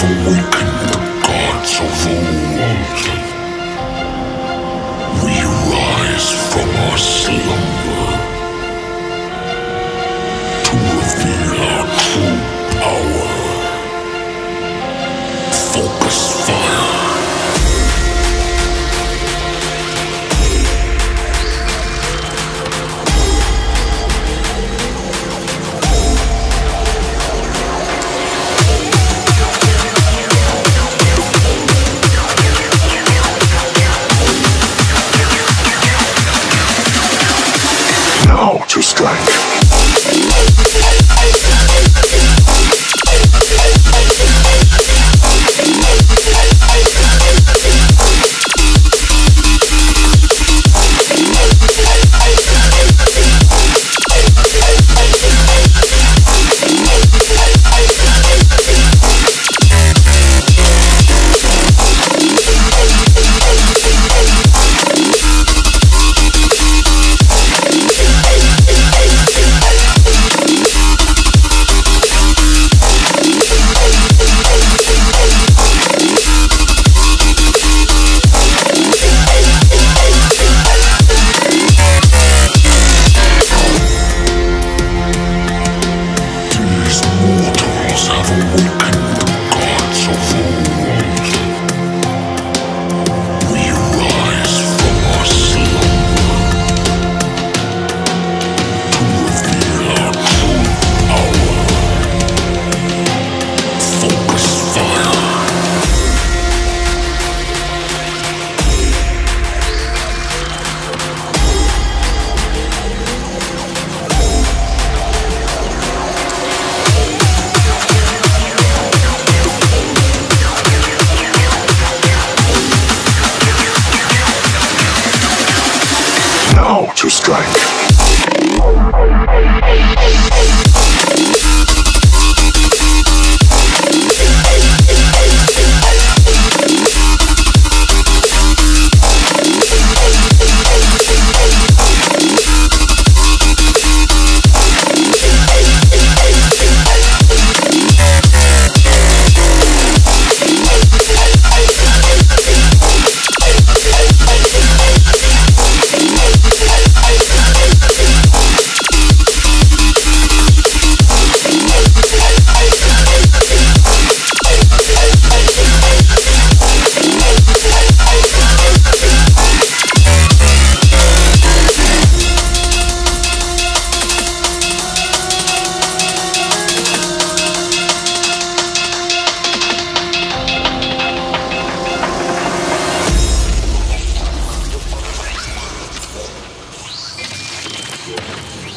have awakened the gods of old. We rise from our slumber. Strike. To strike. Yeah.